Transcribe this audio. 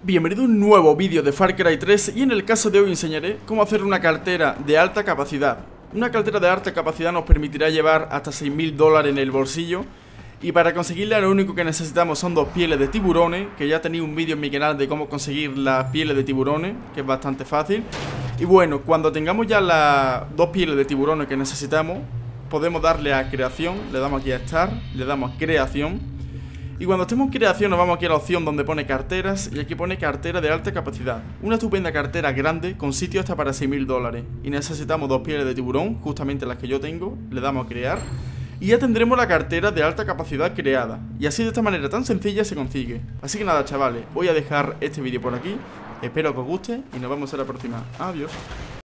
Bienvenido a un nuevo vídeo de Far Cry 3 y en el caso de hoy enseñaré cómo hacer una cartera de alta capacidad. Una cartera de alta capacidad nos permitirá llevar hasta 6.000 dólares en el bolsillo y para conseguirla lo único que necesitamos son dos pieles de tiburones, que ya tenéis un vídeo en mi canal de cómo conseguir las pieles de tiburones, que es bastante fácil. Y bueno, cuando tengamos ya las dos pieles de tiburones que necesitamos, podemos darle a creación, le damos aquí a Start, le damos creación y cuando estemos en creación nos vamos aquí a la opción donde pone carteras y aquí pone cartera de alta capacidad. Una estupenda cartera grande con sitio hasta para 6.000 dólares. Y necesitamos dos pieles de tiburón, justamente las que yo tengo. Le damos a crear. Y ya tendremos la cartera de alta capacidad creada. Y así de esta manera tan sencilla se consigue. Así que nada chavales, voy a dejar este vídeo por aquí. Espero que os guste y nos vemos en la próxima. Adiós.